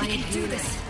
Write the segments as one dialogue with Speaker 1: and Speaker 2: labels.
Speaker 1: I can do this.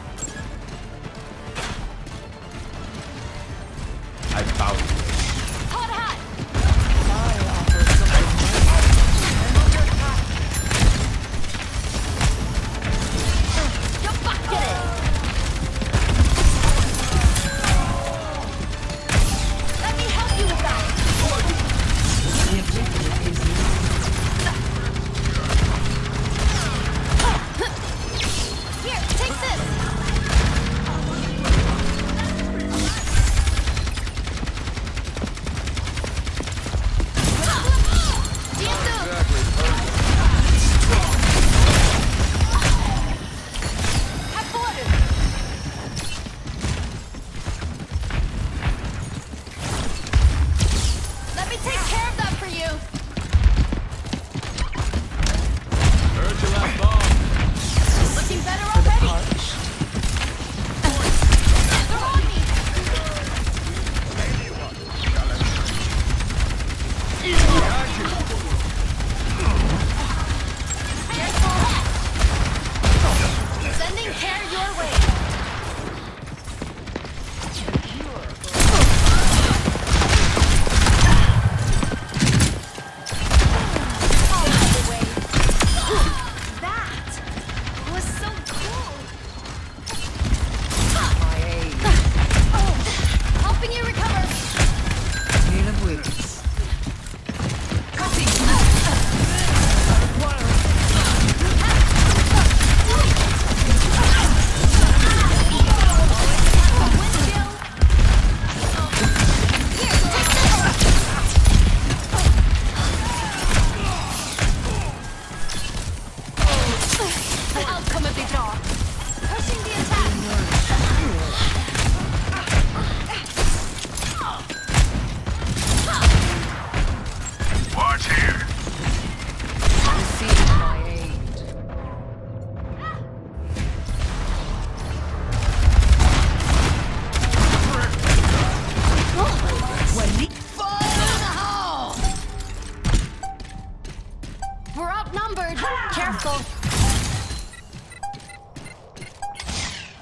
Speaker 1: We're outnumbered. Careful.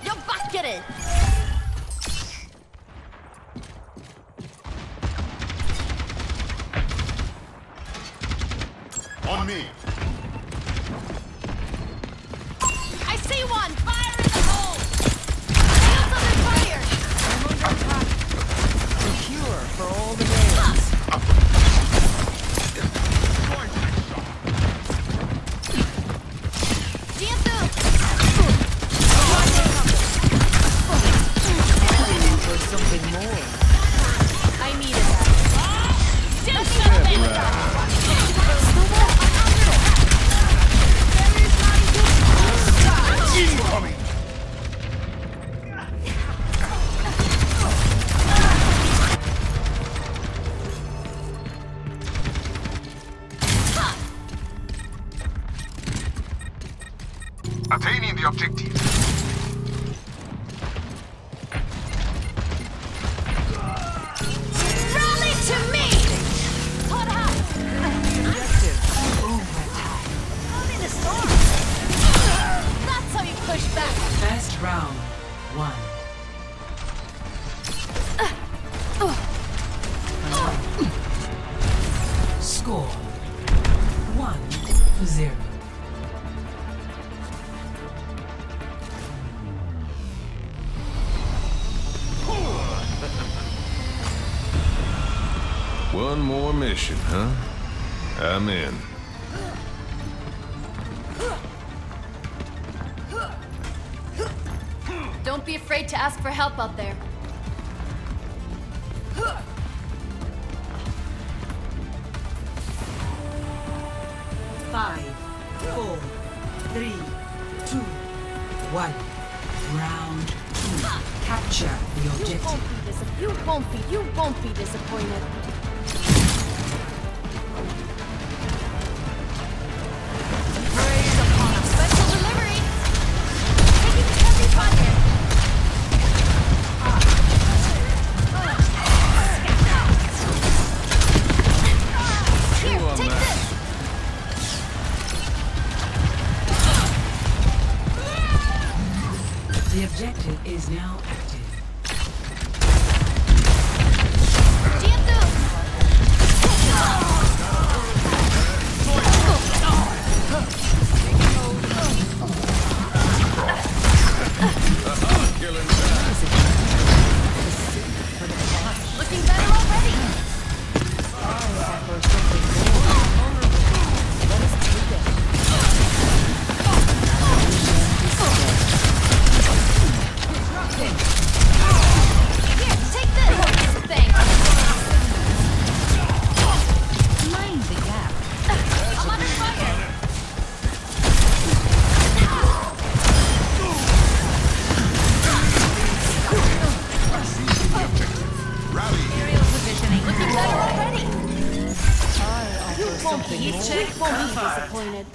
Speaker 1: Yo, bucket it.
Speaker 2: On me.
Speaker 1: I see one. Fire in the hole. Shields under fire.
Speaker 3: Secure for all the days.
Speaker 2: Attaining the objective.
Speaker 1: Rally to me. Hot house. I'm in a storm. That's how you push back.
Speaker 4: First round, one. Score one to zero.
Speaker 5: One more mission, huh? I'm in.
Speaker 1: Don't be afraid to ask for help out there.
Speaker 4: Five, four, three, two, one. Round two. Capture the
Speaker 1: You
Speaker 4: objective.
Speaker 1: won't be dis- You won't be. You won't be disappointed.
Speaker 4: Now
Speaker 3: something
Speaker 1: won't be disappointed.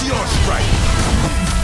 Speaker 2: Meteor strike.